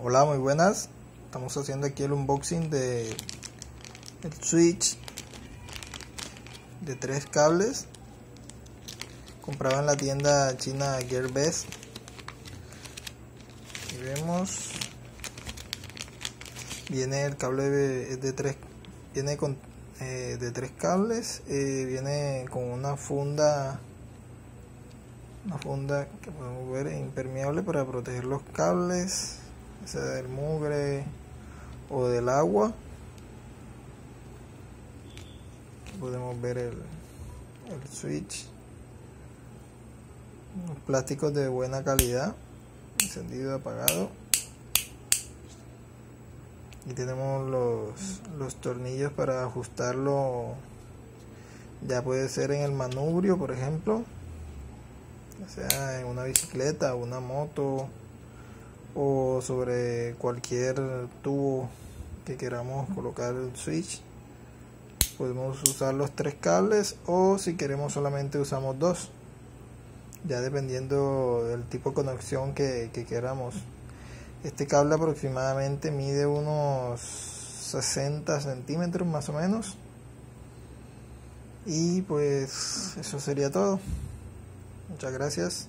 Hola, muy buenas. Estamos haciendo aquí el unboxing de el switch de tres cables comprado en la tienda china Gearbest. Y vemos viene el cable de, de tres viene con eh, de tres cables eh, viene con una funda una funda que podemos ver impermeable para proteger los cables sea del mugre o del agua. Podemos ver el, el switch. Plásticos de buena calidad. Encendido apagado. Y tenemos los, los tornillos para ajustarlo. Ya puede ser en el manubrio por ejemplo. Sea en una bicicleta una moto o sobre cualquier tubo que queramos colocar el switch podemos usar los tres cables o si queremos solamente usamos dos ya dependiendo del tipo de conexión que, que queramos. Este cable aproximadamente mide unos 60 centímetros más o menos y pues eso sería todo. Muchas gracias